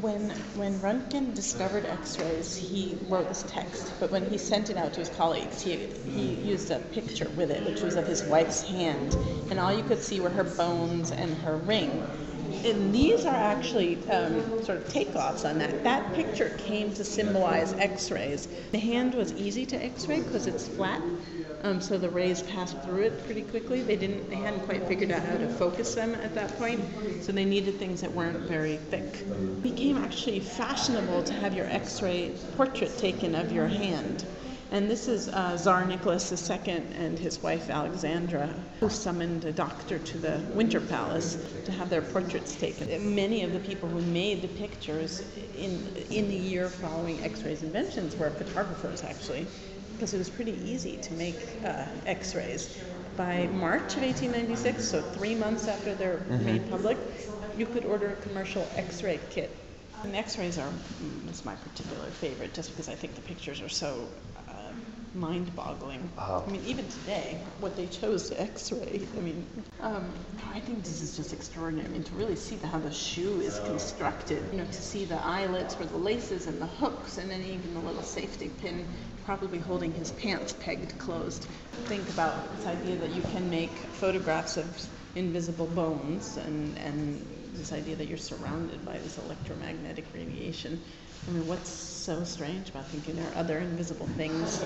When when Röntgen discovered X-rays, he wrote this text, but when he sent it out to his colleagues, he he used a picture with it, which was of his wife's hand, and all you could see were her bones and her ring. And these are actually um, sort of takeoffs on that. That picture came to symbolize X-rays. The hand was easy to X-ray because it's flat, um, so the rays passed through it pretty quickly. They didn't, they hadn't quite figured out how to focus them at that point, so they needed things that weren't very thick. It became actually fashionable to have your X-ray portrait taken of your hand. And this is uh, Tsar Nicholas II and his wife Alexandra, who summoned a doctor to the Winter Palace to have their portraits taken. Many of the people who made the pictures in, in the year following X-rays inventions were photographers, actually, because it was pretty easy to make uh, X-rays. By March of 1896, so three months after they're made public, you could order a commercial X-ray kit. And X-rays are mm, is my particular favorite, just because I think the pictures are so uh, mind-boggling. Oh. I mean, even today, what they chose to X-ray. I mean, um, I think this is just extraordinary. I mean, to really see the, how the shoe is constructed. You know, to see the eyelets for the laces and the hooks, and then even the little safety pin, probably holding his pants pegged closed. Think about this idea that you can make photographs of invisible bones, and and this idea that you're surrounded by this electromagnetic radiation. I mean, what's so strange about thinking there are other invisible things